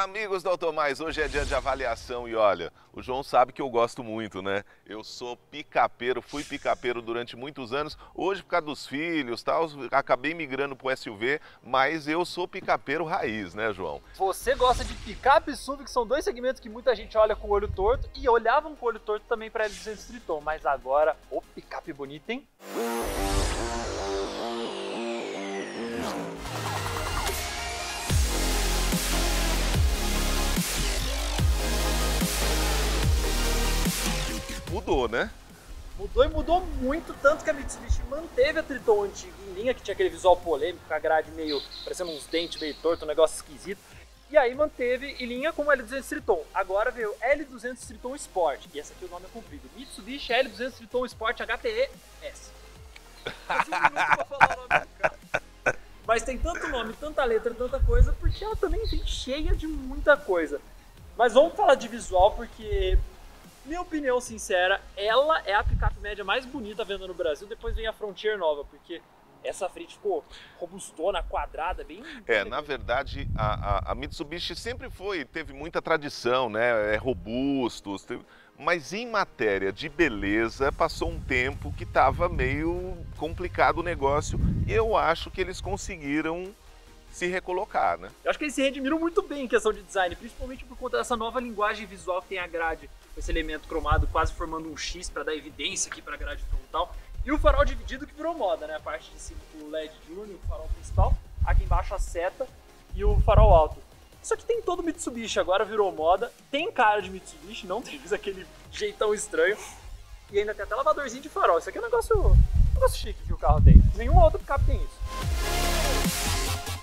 Amigos do Automais, hoje é dia de avaliação e olha, o João sabe que eu gosto muito, né? Eu sou picapeiro, fui picapeiro durante muitos anos, hoje por causa dos filhos tal, acabei migrando pro SUV, mas eu sou picapeiro raiz, né, João? Você gosta de picape e SUV, que são dois segmentos que muita gente olha com o olho torto e olhavam com o olho torto também para L200 Triton, mas agora, o picape bonito, hein? Mudou, né? Mudou e mudou muito, tanto que a Mitsubishi manteve a Triton antiga em linha, que tinha aquele visual polêmico, com a grade meio, parecendo uns dentes meio torto, um negócio esquisito. E aí manteve em linha com o L200 Triton. Agora veio L200 Triton Sport, e esse aqui o nome é comprido. Mitsubishi L200 Triton Sport HTE-S. Mas tem tanto nome, tanta letra, tanta coisa, porque ela também vem cheia de muita coisa. Mas vamos falar de visual, porque minha opinião sincera, ela é a picape média mais bonita venda no Brasil. Depois vem a Frontier nova, porque essa frente ficou robustona, quadrada, bem. É, na verdade, a, a, a, Mitsubishi sempre foi, teve muita tradição, né? É robusto, teve... mas em matéria de beleza, passou um tempo que estava meio complicado o negócio e eu acho que eles conseguiram se recolocar, né? Eu acho que eles se redimiram muito bem em questão de design, principalmente por conta dessa nova linguagem visual que tem a grade, esse elemento cromado quase formando um X para dar evidência aqui para a grade frontal. E o farol dividido que virou moda, né? A parte de cima com o LED Junior, o farol principal, aqui embaixo a seta e o farol alto. Isso aqui tem todo Mitsubishi, agora virou moda, tem cara de Mitsubishi, não tem aquele jeitão estranho. E ainda tem até lavadorzinho de farol. Isso aqui é um negócio, um negócio chique que o carro tem. Nenhuma outra picape tem isso.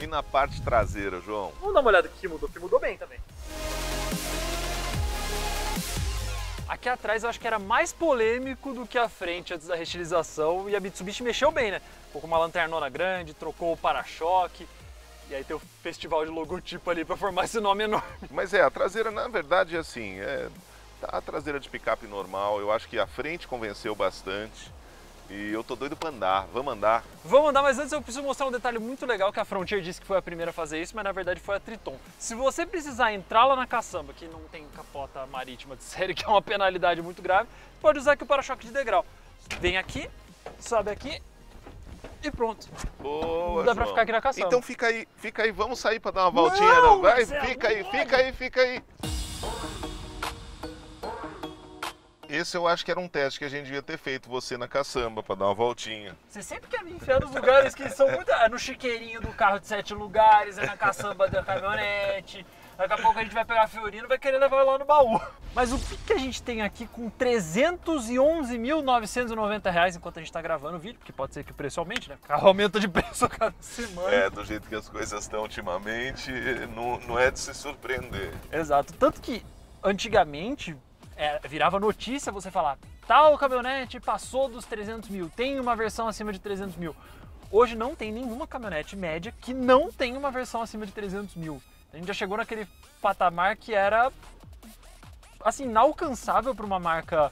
E na parte traseira, João? Vamos dar uma olhada aqui que mudou, que mudou bem também. Aqui atrás eu acho que era mais polêmico do que a frente antes da restilização e a Mitsubishi mexeu bem, né? Com uma lanternona grande, trocou o para-choque, e aí tem o festival de logotipo ali para formar esse nome enorme. Mas é, a traseira na verdade é assim, é tá a traseira de picape normal, eu acho que a frente convenceu bastante. E eu tô doido pra andar, vamos andar. Vamos andar, mas antes eu preciso mostrar um detalhe muito legal que a Frontier disse que foi a primeira a fazer isso, mas na verdade foi a Triton. Se você precisar entrar lá na caçamba, que não tem capota marítima de série, que é uma penalidade muito grave, pode usar aqui o para-choque de degrau. Vem aqui, sobe aqui e pronto. Boa, Dá João. pra ficar aqui na caçamba. Então fica aí, fica aí, vamos sair pra dar uma voltinha. Não, Vai, fica aí, fica aí, fica aí. Esse eu acho que era um teste que a gente devia ter feito, você na caçamba, para dar uma voltinha. Você sempre quer me enfiar nos lugares que são muito. É no chiqueirinho do carro de sete lugares, é na caçamba da caminhonete. Daqui a pouco a gente vai pegar a Fiorino e vai querer levar lá no baú. Mas o que, que a gente tem aqui com 311.990 reais enquanto a gente está gravando o vídeo? Porque pode ser que o preço aumente, né? O carro aumenta de preço a cada semana. É, do jeito que as coisas estão ultimamente, não, não é de se surpreender. Exato. Tanto que antigamente é, virava notícia você falar, tal caminhonete passou dos 300 mil, tem uma versão acima de 300 mil. Hoje não tem nenhuma caminhonete média que não tem uma versão acima de 300 mil. A gente já chegou naquele patamar que era assim inalcançável para uma marca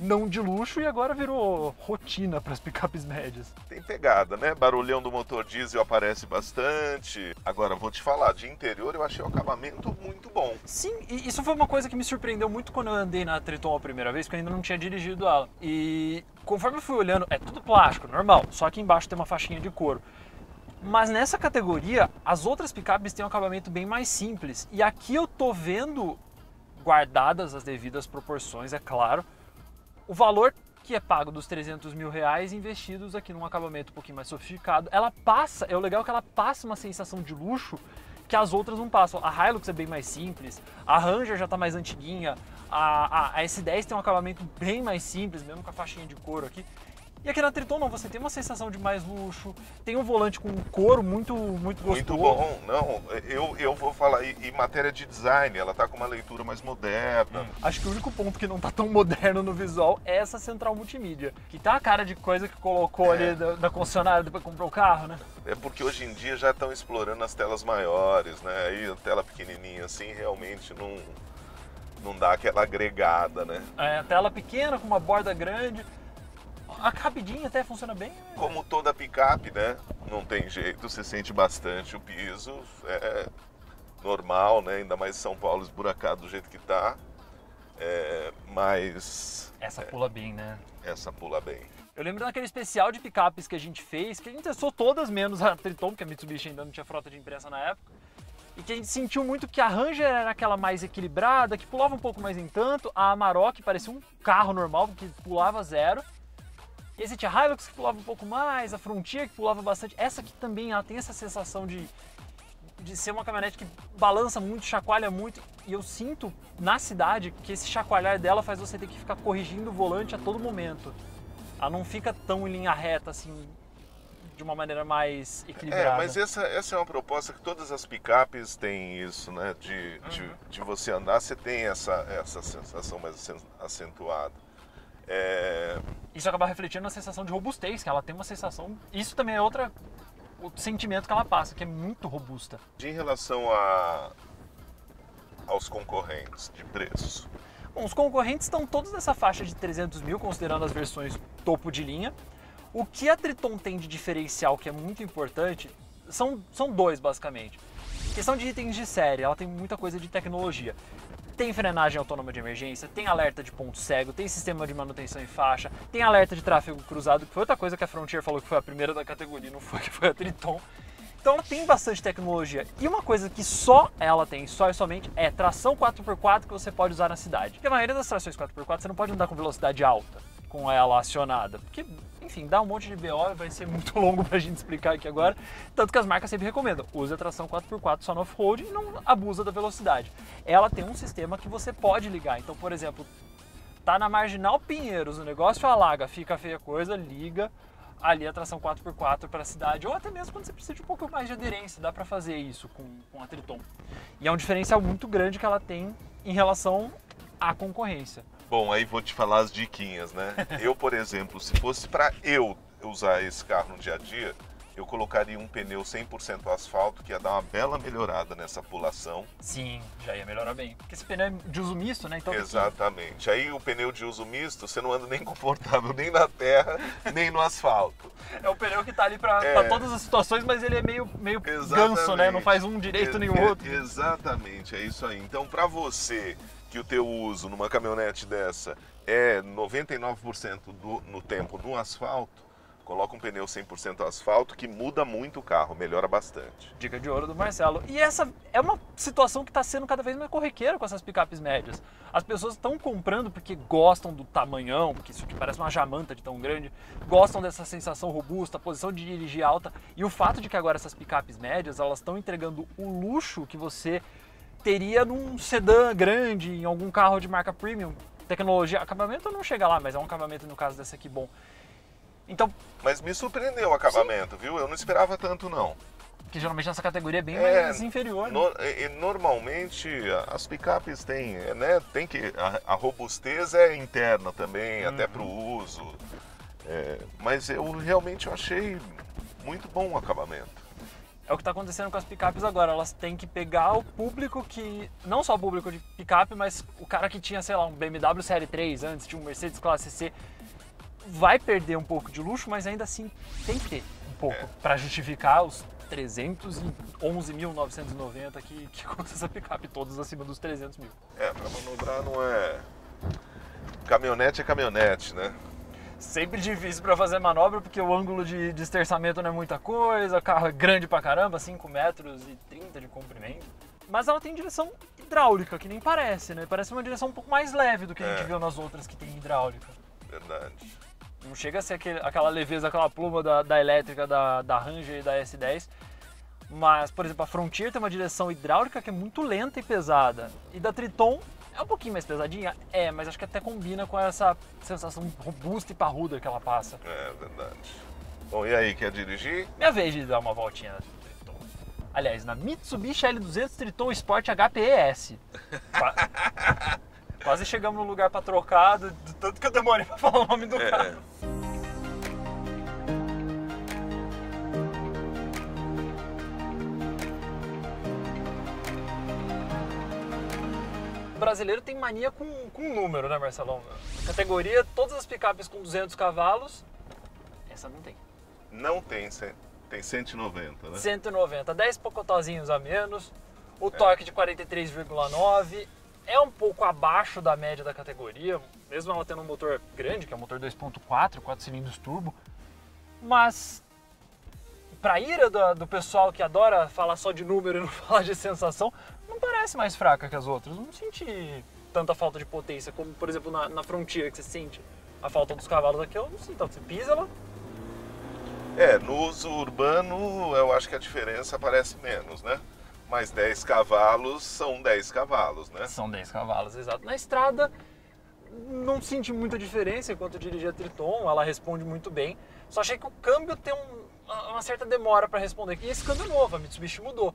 não de luxo e agora virou rotina para as picapes médias. Tem pegada, né? Barulhão do motor diesel aparece bastante. Agora, vou te falar, de interior eu achei o acabamento muito bom. Sim, e isso foi uma coisa que me surpreendeu muito quando eu andei na Triton a primeira vez, porque eu ainda não tinha dirigido ela. E conforme eu fui olhando, é tudo plástico, normal, só que embaixo tem uma faixinha de couro. Mas nessa categoria, as outras picapes têm um acabamento bem mais simples. E aqui eu tô vendo, guardadas as devidas proporções, é claro, o valor que é pago dos 300 mil reais investidos aqui num acabamento um pouquinho mais sofisticado, ela passa, é o legal que ela passa uma sensação de luxo que as outras não passam. A Hilux é bem mais simples, a Ranger já está mais antiguinha, a, a, a, S10 tem um acabamento bem mais simples, mesmo com a faixinha de couro aqui. E aqui na Triton não, você tem uma sensação de mais luxo, tem um volante com couro muito, muito gostoso. Muito bom, não, eu, eu vou falar, e, e matéria de design, ela tá com uma leitura mais moderna. Hum. Acho que o único ponto que não tá tão moderno no visual é essa central multimídia, que tá a cara de coisa que colocou é. ali da, da concessionária depois que comprou o carro, né? É porque hoje em dia já estão explorando as telas maiores, né? Aí a tela pequenininha assim realmente não, não dá aquela agregada, né? É, a tela pequena com uma borda grande, a cabidinha até funciona bem. Como toda picape, né? Não tem jeito, você sente bastante o piso. É, normal, né? Ainda mais São Paulo esburacado do jeito que tá. É, mas Essa pula bem, né? essa pula bem. Eu lembro daquele especial de picapes que a gente fez, que a gente testou todas menos a Triton, porque a Mitsubishi ainda não tinha frota de imprensa na época. E que a gente sentiu muito que a Ranger era aquela mais equilibrada, que pulava um pouco mais em tanto, a Amarok parecia um carro normal, que pulava zero. E aí você tinha a Hilux que pulava um pouco mais, a Frontier que pulava bastante. Essa aqui também, ela tem essa sensação de, de ser uma caminhonete que balança muito, chacoalha muito. E eu sinto na cidade que esse chacoalhar dela faz você ter que ficar corrigindo o volante a todo momento. Ela não fica tão em linha reta, assim, de uma maneira mais equilibrada. É, mas essa, essa é uma proposta que todas as picapes têm isso, né? De, de, Uhum. de você andar, você tem essa, essa sensação mais acen- acentuada. É, Isso acaba refletindo na sensação de robustez, que ela tem uma sensação. Isso também é outra. O sentimento que ela passa, que é muito robusta. em relação a, aos concorrentes de preço. Bom, os concorrentes estão todos nessa faixa de 300 mil, considerando as versões topo de linha. O que a Triton tem de diferencial, que é muito importante, são, são dois, basicamente. Questão de itens de série, ela tem muita coisa de tecnologia. Tem frenagem autônoma de emergência, tem alerta de ponto cego, tem sistema de manutenção em faixa, tem alerta de tráfego cruzado, que foi outra coisa que a Frontier falou que foi a primeira da categoria, não foi que foi a Triton. Então ela tem bastante tecnologia. E uma coisa que só ela tem, só e somente, é tração 4x4 que você pode usar na cidade. Porque a maioria das trações 4x4 você não pode andar com velocidade alta com ela acionada. Porque, enfim, dá um monte de BO, vai ser muito longo pra gente explicar aqui agora. Tanto que as marcas sempre recomendam, use a tração 4x4 só no off-road e não abusa da velocidade. Ela tem um sistema que você pode ligar. Então, por exemplo, tá na Marginal Pinheiros, o negócio alaga, fica feia coisa, liga ali a tração 4x4 para a cidade, ou até mesmo quando você precisa de um pouco mais de aderência, dá para fazer isso com, com a Triton. E é um diferencial muito grande que ela tem em relação à concorrência. Bom, aí vou te falar as diquinhas, né? Eu, por exemplo, se fosse para eu usar esse carro no dia a dia, eu colocaria um pneu 100% asfalto, que ia dar uma bela melhorada nessa pulação. Sim, já ia melhorar bem. Porque esse pneu é de uso misto, né? Então que- Exatamente. Aí o pneu de uso misto, você não anda nem confortável nem na terra, nem no asfalto. é o pneu que tá ali para É. todas as situações, mas ele é meio, meio Exatamente. ganso, né? Não faz um direito nem o outro. Exatamente, é isso aí. Então, para você que o teu uso numa caminhonete dessa é 99% do, no tempo no asfalto, coloca um pneu 100% asfalto que muda muito o carro, melhora bastante. Dica de ouro do Marcelo. E essa é uma situação que está sendo cada vez mais corriqueira com essas picapes médias. As pessoas estão comprando porque gostam do tamanhão, porque isso aqui parece uma jamanta de tão grande, gostam dessa sensação robusta, posição de dirigir alta. E o fato de que agora essas picapes médias, elas estão entregando o luxo que você teria num sedã grande, em algum carro de marca premium. Tecnologia, acabamento não chega lá, mas é um acabamento no caso dessa aqui bom. Então, Mas me surpreendeu o acabamento, viu? Eu não esperava tanto não. que geralmente nessa categoria é bem É, mais inferior. né? No- e- e normalmente as picapes têm, né? Tem que a, a robustez é interna também, até Uhum. para o uso. É, mas eu realmente achei muito bom o acabamento. É o que está acontecendo com as picapes agora. Elas têm que pegar o público que. Não só o público de picape, mas o cara que tinha, sei lá, um BMW Série 3 antes, tinha um Mercedes Classe C. Vai perder um pouco de luxo, mas ainda assim tem que ter um pouco É. para justificar os 311.990 que, que custa essa picape, todas acima dos 300 mil. É, para manobrar não é. Caminhonete é caminhonete, né? Sempre difícil para fazer manobra porque o ângulo de, de esterçamento não é muita coisa, o carro é grande pra caramba, 5 metros e 30 de comprimento. Mas ela tem direção hidráulica, que nem parece, né? Parece uma direção um pouco mais leve do que a É. gente viu nas outras que tem hidráulica. Verdade. Não chega a ser aquele- aquela leveza, aquela pluma da, da elétrica da, da Ranger e da S10. Mas, por exemplo, a Frontier tem uma direção hidráulica que é muito lenta e pesada. E da Triton é um pouquinho mais pesadinha? É, mas acho que até combina com essa sensação robusta e parruda que ela passa. É verdade. Bom, e aí, quer dirigir? Minha vez de dar uma voltinha na Triton. Aliás, na Mitsubishi L200 Triton Sport HPS. Qua- Quase chegamos no lugar pra trocar, do, do tanto que eu demorei pra falar o nome do É. carro. Brasileiro tem mania com, com número, né, Marcelão? Categoria, todas as picapes com 200 cavalos, essa não tem. Não tem, tem 190, né? 190, 10 pocotozinhos a menos. O torque de 43,9 é um pouco abaixo da média da categoria, mesmo ela tendo um motor grande, que é um motor 2.4, 4 cilindros turbo, mas para ira do, do, pessoal que adora falar só de número e não falar de sensação, não parece mais fraca que as outras. Não senti tanta falta de potência como, por exemplo, na, na Frontier, que você sente a falta dos cavalos aqui, eu não sinto. Você pisa ela. É, no uso urbano eu acho que a diferença parece menos, né? Mas 10 cavalos são 10 cavalos, né? São 10 cavalos, exato. Na estrada não senti muita diferença enquanto dirigi a Triton, ela responde muito bem. Só achei que o câmbio tem um, uma certa demora para responder. E esse câmbio é novo, a Mitsubishi mudou.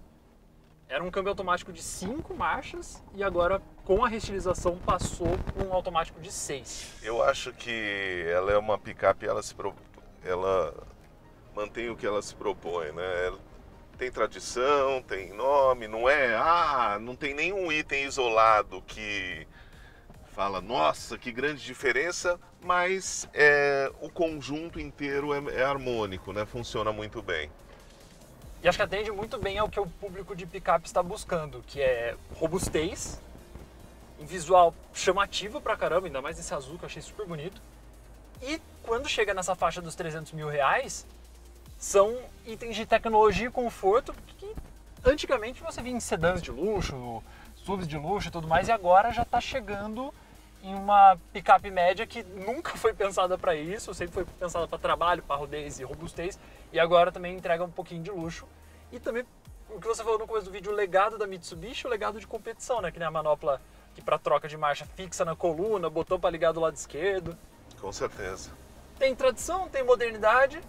Era um câmbio automático de 5 marchas e agora, com a restilização, passou para um automático de 6. Eu acho que ela é uma picape, ela se pro... ela mantém o que ela se propõe, né? Ela tem tradição, tem nome, não é, ah, não tem nenhum item isolado que fala, nossa, que grande diferença, mas é, o conjunto inteiro é, é, harmônico, né? funciona muito bem. E acho que atende muito bem ao que o público de picape está buscando, que é robustez, um visual chamativo pra caramba, ainda mais esse azul que eu achei super bonito. E quando chega nessa faixa dos 300 mil reais, são itens de tecnologia e conforto que antigamente você via em sedãs de luxo, SUVs de luxo e tudo mais, e agora já está chegando em uma picape média que nunca foi pensada para isso, sempre foi pensada para trabalho, para rodez e robustez, e agora também entrega um pouquinho de luxo. E também o que você falou no começo do vídeo, o legado da Mitsubishi, o legado de competição, né? Que nem a manopla que para troca de marcha fixa na coluna, botão para ligar do lado esquerdo. Com certeza. Tem tradição, tem modernidade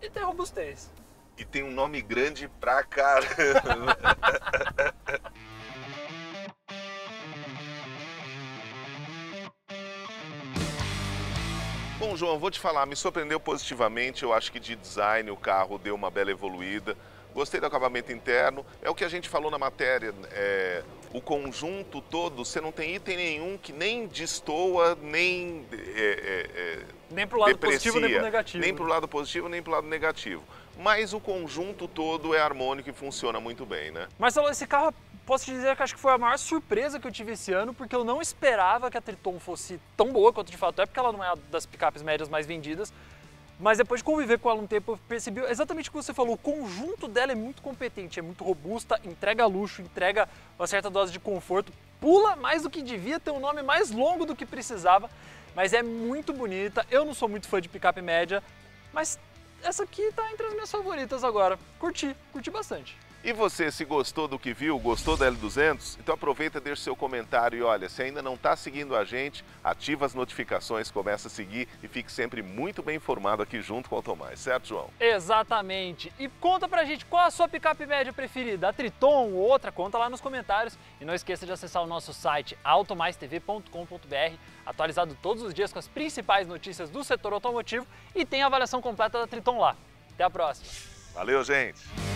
e tem robustez. E tem um nome grande pra caramba. Bom, João, vou te falar, me surpreendeu positivamente. Eu acho que de design o carro deu uma bela evoluída. Gostei do acabamento interno. É o que a gente falou na matéria. É, o conjunto todo, você não tem item nenhum que nem destoa, nem. É, é, é nem para o lado deprecia, positivo, nem para o negativo. Nem para o lado positivo, nem para o lado negativo. Mas o conjunto todo é harmônico e funciona muito bem, né? Marcelo, esse carro posso te dizer que acho que foi a maior surpresa que eu tive esse ano, porque eu não esperava que a Triton fosse tão boa quanto de fato é, porque ela não é das picapes médias mais vendidas. Mas depois de conviver com ela um tempo, eu percebi exatamente o que você falou. O conjunto dela é muito competente, é muito robusta, entrega luxo, entrega uma certa dose de conforto, pula mais do que devia, ter um nome mais longo do que precisava, mas é muito bonita. Eu não sou muito fã de picape média, mas essa aqui está entre as minhas favoritas agora. Curti, curti bastante. E você, se gostou do que viu, gostou da L200, então aproveita, deixa seu comentário e olha, se ainda não está seguindo a gente, ativa as notificações, começa a seguir e fique sempre muito bem informado aqui junto com o Tomás, certo, João? Exatamente. E conta pra gente qual a sua picape média preferida, a Triton ou outra, conta lá nos comentários. E não esqueça de acessar o nosso site automaistv.com.br, atualizado todos os dias com as principais notícias do setor automotivo e tem a avaliação completa da Triton lá. Até a próxima. Valeu, gente!